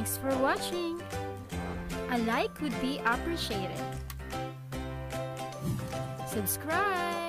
Thanks for watching! A like would be appreciated. Subscribe!